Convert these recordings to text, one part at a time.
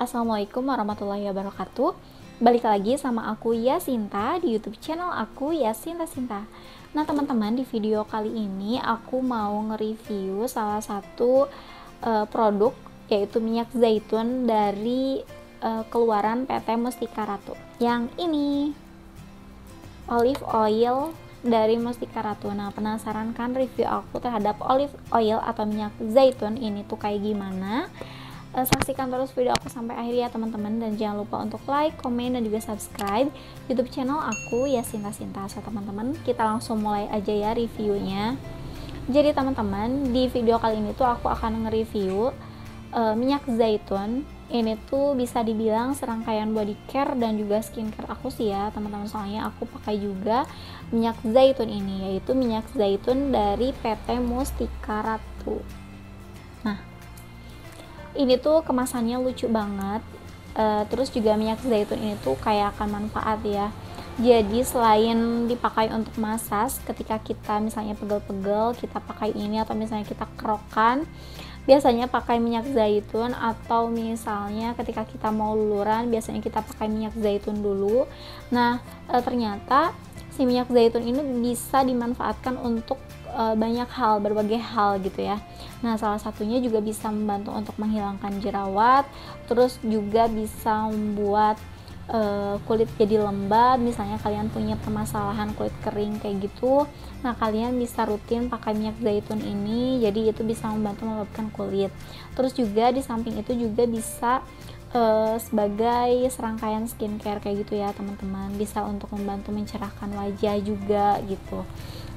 Assalamualaikum warahmatullahi wabarakatuh. Balik lagi sama aku Yasinta di youtube channel aku Yasinta Sinta. Nah teman-teman di video kali ini aku mau nge-review salah satu uh, produk yaitu minyak zaitun dari uh, keluaran PT Mustika Ratu. Yang ini olive oil dari Mustika Ratu. Nah penasaran kan review aku terhadap olive oil atau minyak zaitun ini tuh kayak gimana? Uh, saksikan terus video aku sampai akhir ya teman-teman dan jangan lupa untuk like, komen dan juga subscribe YouTube channel aku ya Sinta Sinta. So teman-teman, kita langsung mulai aja ya reviewnya. Jadi teman-teman, di video kali ini tuh aku akan nge-review uh, minyak zaitun. Ini tuh bisa dibilang serangkaian body care dan juga skincare aku sih ya teman-teman soalnya aku pakai juga minyak zaitun ini yaitu minyak zaitun dari PT Mustika Ratu. Nah, ini tuh kemasannya lucu banget. Uh, terus juga minyak zaitun ini tuh kayak akan manfaat ya. Jadi selain dipakai untuk masas ketika kita misalnya pegel-pegel kita pakai ini atau misalnya kita kerokan biasanya pakai minyak zaitun atau misalnya ketika kita mau luluran biasanya kita pakai minyak zaitun dulu. Nah e, ternyata si minyak zaitun ini bisa dimanfaatkan untuk e, banyak hal berbagai hal gitu ya Nah, salah satunya juga bisa membantu untuk menghilangkan jerawat, terus juga bisa membuat uh, kulit jadi lembab. Misalnya kalian punya permasalahan kulit kering kayak gitu, nah kalian bisa rutin pakai minyak zaitun ini, jadi itu bisa membantu melembabkan kulit. Terus juga di samping itu juga bisa uh, sebagai serangkaian skincare kayak gitu ya teman-teman. Bisa untuk membantu mencerahkan wajah juga gitu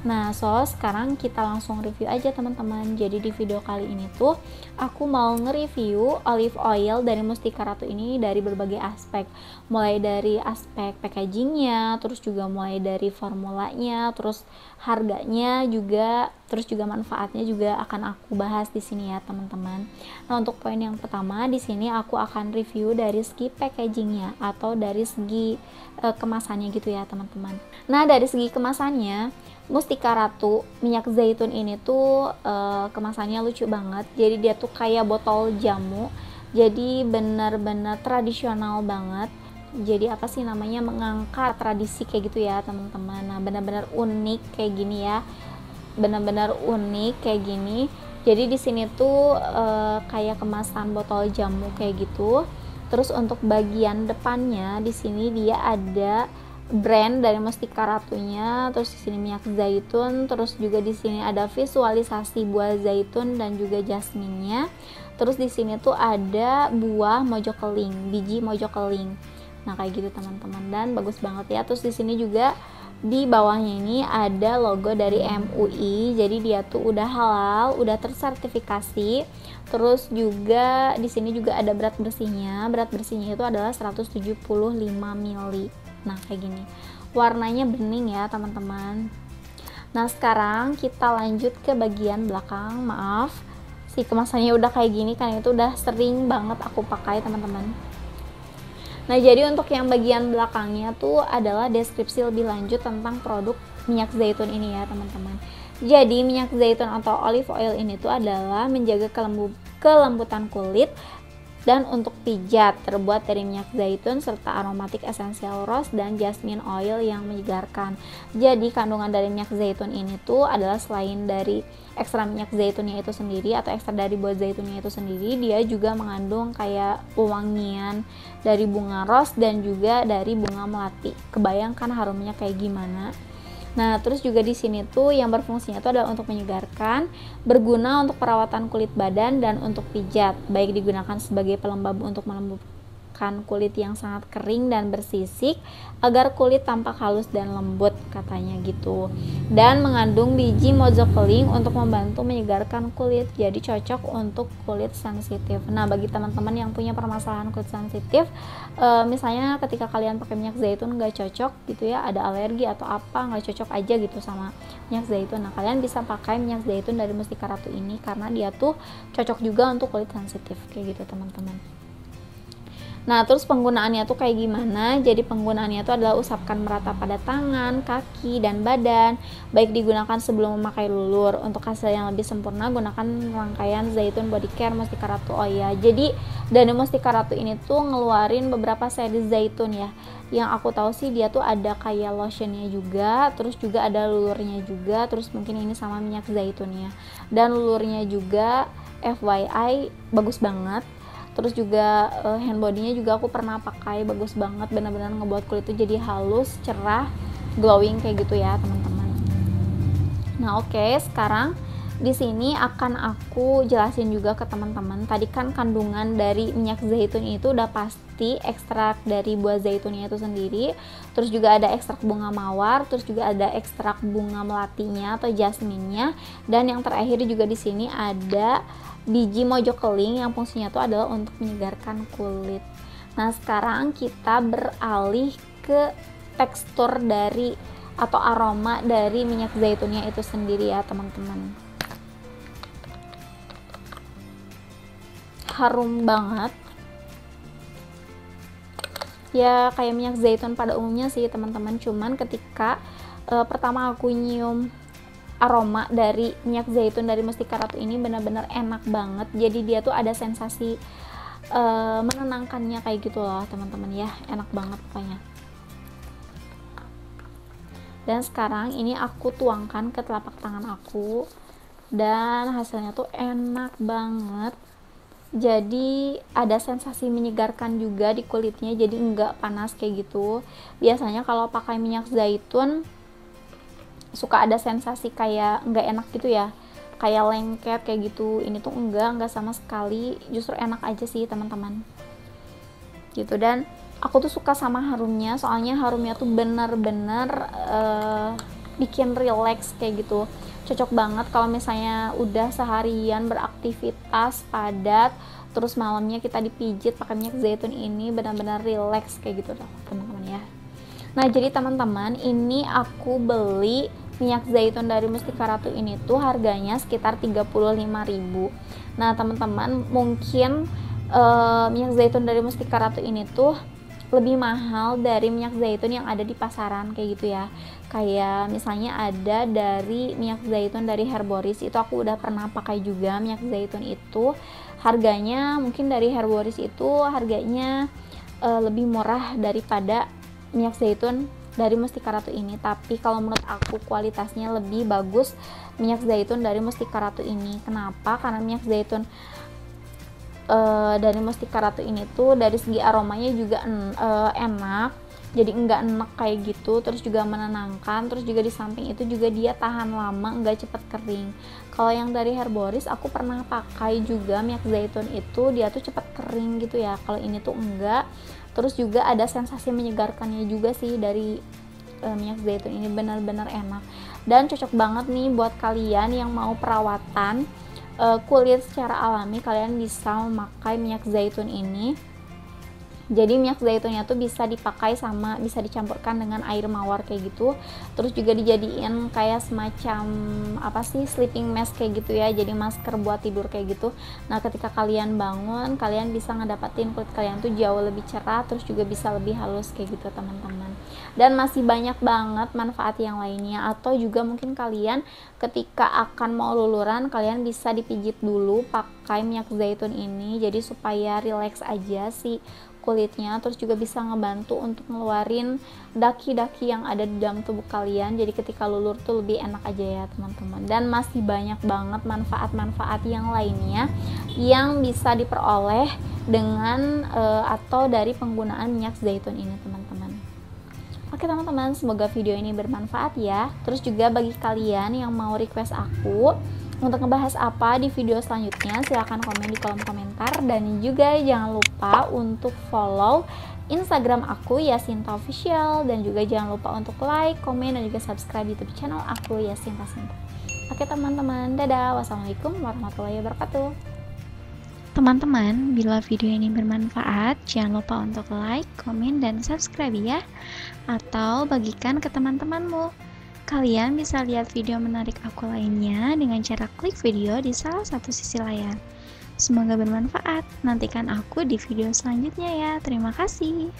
Nah, so sekarang kita langsung review aja teman-teman. Jadi di video kali ini tuh aku mau nge-review olive oil dari Mustika Ratu ini dari berbagai aspek. Mulai dari aspek packagingnya, terus juga mulai dari formulanya, terus harganya juga, terus juga manfaatnya juga akan aku bahas di sini ya teman-teman. Nah, untuk poin yang pertama di sini aku akan review dari segi packagingnya atau dari segi uh, kemasannya gitu ya teman-teman. Nah, dari segi kemasannya Mustika Ratu minyak zaitun ini tuh uh, kemasannya lucu banget. Jadi dia tuh kayak botol jamu. Jadi benar-benar tradisional banget. Jadi apa sih namanya mengangkat tradisi kayak gitu ya teman-teman. Nah benar-benar unik kayak gini ya. Benar-benar unik kayak gini. Jadi di sini tuh uh, kayak kemasan botol jamu kayak gitu. Terus untuk bagian depannya di sini dia ada brand dari Mustika Ratunya, terus di sini minyak zaitun, terus juga di sini ada visualisasi buah zaitun dan juga jasminnya. Terus di sini tuh ada buah mojokeling, biji mojokeling. Nah, kayak gitu teman-teman dan bagus banget ya. Terus di sini juga di bawahnya ini ada logo dari MUI. Jadi dia tuh udah halal, udah tersertifikasi. Terus juga di sini juga ada berat bersihnya. Berat bersihnya itu adalah 175 ml nah kayak gini. Warnanya bening ya teman-teman. Nah sekarang kita lanjut ke bagian belakang. Maaf si kemasannya udah kayak gini kan. Itu udah sering banget aku pakai teman-teman. Nah, jadi untuk yang bagian belakangnya tuh adalah deskripsi lebih lanjut tentang produk minyak zaitun ini ya, teman-teman. Jadi, minyak zaitun atau olive oil ini tuh adalah menjaga kelembutan kulit dan untuk pijat terbuat dari minyak zaitun serta aromatik esensial rose dan jasmine oil yang menyegarkan. Jadi kandungan dari minyak zaitun ini tuh adalah selain dari ekstra minyak zaitunnya itu sendiri atau ekstra dari buah zaitunnya itu sendiri, dia juga mengandung kayak wangian dari bunga rose dan juga dari bunga melati. Kebayangkan harumnya kayak gimana? Nah, terus juga di sini tuh yang berfungsinya itu adalah untuk menyegarkan, berguna untuk perawatan kulit badan dan untuk pijat, baik digunakan sebagai pelembab untuk melembutkan menggunakan kulit yang sangat kering dan bersisik agar kulit tampak halus dan lembut katanya gitu. Dan mengandung biji mozokeling untuk membantu menyegarkan kulit jadi cocok untuk kulit sensitif. Nah bagi teman-teman yang punya permasalahan kulit sensitif e, misalnya ketika kalian pakai minyak zaitun nggak cocok gitu ya ada alergi atau apa nggak cocok aja gitu sama minyak zaitun. Nah kalian bisa pakai minyak zaitun dari Mustika Ratu ini karena dia tuh cocok juga untuk kulit sensitif kayak gitu teman-teman Nah, terus penggunaannya tuh kayak gimana? Jadi penggunaannya tuh adalah usapkan merata pada tangan, kaki, dan badan, baik digunakan sebelum memakai lulur. Untuk hasil yang lebih sempurna, gunakan rangkaian zaitun body care mustika ratu oh ya. Jadi dari mustika ratu ini tuh ngeluarin beberapa seri zaitun ya. Yang aku tahu sih dia tuh ada kayak lotionnya juga, terus juga ada lulurnya juga, terus mungkin ini sama minyak zaitunnya. Dan lulurnya juga FYI bagus banget terus juga uh, hand bodinya juga aku pernah pakai bagus banget benar-benar ngebuat kulit itu jadi halus cerah glowing kayak gitu ya teman-teman nah oke okay, sekarang di sini akan aku jelasin juga ke teman-teman. Tadi kan kandungan dari minyak zaitun itu udah pasti ekstrak dari buah zaitunnya itu sendiri. Terus juga ada ekstrak bunga mawar, terus juga ada ekstrak bunga melatinya atau jasminnya. Dan yang terakhir juga di sini ada biji mojo keling yang fungsinya itu adalah untuk menyegarkan kulit. Nah, sekarang kita beralih ke tekstur dari atau aroma dari minyak zaitunnya itu sendiri ya, teman-teman. Harum banget. Ya, kayak minyak zaitun pada umumnya sih, teman-teman. Cuman ketika uh, pertama aku nyium aroma dari minyak zaitun dari mustika ratu ini benar-benar enak banget. Jadi dia tuh ada sensasi uh, menenangkannya kayak gitu loh teman-teman ya. Enak banget pokoknya. Dan sekarang ini aku tuangkan ke telapak tangan aku dan hasilnya tuh enak banget. Jadi ada sensasi menyegarkan juga di kulitnya jadi enggak panas kayak gitu. Biasanya kalau pakai minyak zaitun suka ada sensasi kayak nggak enak gitu ya. Kayak lengket kayak gitu. Ini tuh enggak enggak sama sekali. Justru enak aja sih teman-teman. Gitu. Dan aku tuh suka sama harumnya. Soalnya harumnya tuh bener-bener uh, bikin relax kayak gitu. Cocok banget kalau misalnya udah seharian beraktivitas padat terus malamnya kita dipijit pakai minyak zaitun ini benar-benar relax kayak gitu teman-teman ya. Nah, jadi teman-teman, ini aku beli minyak zaitun dari Mustika Ratu ini tuh harganya sekitar 35.000. Nah, teman-teman, mungkin uh, minyak zaitun dari Mustika Ratu ini tuh lebih mahal dari minyak zaitun yang ada di pasaran kayak gitu ya. Kayak misalnya ada dari minyak zaitun dari Herboris itu aku udah pernah pakai juga minyak zaitun itu harganya mungkin dari Herboris itu harganya uh, lebih murah daripada minyak zaitun dari Mustika Ratu ini. Tapi kalau menurut aku kualitasnya lebih bagus minyak zaitun dari Mustika Ratu ini. Kenapa? Karena minyak zaitun uh, dari Mustika Ratu ini tuh dari segi aromanya juga uh, enak. Jadi enggak enak kayak gitu terus juga menenangkan. Terus juga di samping itu juga dia tahan lama enggak cepet kering kalau yang dari Herboris aku pernah pakai juga minyak zaitun itu dia tuh cepet kering gitu ya. Kalau ini tuh enggak. Terus juga ada sensasi menyegarkannya juga sih dari uh, minyak zaitun ini benar-benar enak. Dan cocok banget nih buat kalian yang mau perawatan uh, kulit secara alami kalian bisa memakai minyak zaitun ini jadi minyak zaitunnya tuh bisa dipakai sama bisa dicampurkan dengan air mawar kayak gitu. Terus juga dijadiin kayak semacam apa sih sleeping mask kayak gitu ya. Jadi masker buat tidur kayak gitu. Nah ketika kalian bangun kalian bisa ngedapatin kulit kalian tuh jauh lebih cerah terus juga bisa lebih halus kayak gitu teman-teman. Dan masih banyak banget manfaat yang lainnya. Atau juga mungkin kalian ketika akan mau luluran kalian bisa dipijit dulu pakai minyak zaitun ini. Jadi supaya relax aja sih kulitnya terus juga bisa ngebantu untuk ngeluarin daki-daki yang ada di dalam tubuh kalian. Jadi ketika lulur tuh lebih enak aja ya teman-teman. Dan masih banyak banget manfaat-manfaat yang lainnya yang bisa diperoleh dengan uh, atau dari penggunaan minyak zaitun ini teman-teman. Oke teman-teman, semoga video ini bermanfaat ya. Terus juga bagi kalian yang mau request aku untuk ngebahas apa di video selanjutnya, silahkan komen di kolom komentar. Dan juga jangan lupa untuk follow Instagram aku Yasinta Official dan juga jangan lupa untuk like, komen, dan juga subscribe YouTube channel aku Yasinta Sinta. Oke teman-teman, dadah. Wassalamualaikum warahmatullahi wabarakatuh. Teman-teman, bila video ini bermanfaat, jangan lupa untuk like, komen, dan subscribe ya. Atau bagikan ke teman-temanmu. Kalian bisa lihat video menarik aku lainnya dengan cara klik video di salah satu sisi layar. Semoga bermanfaat. Nantikan aku di video selanjutnya ya. Terima kasih.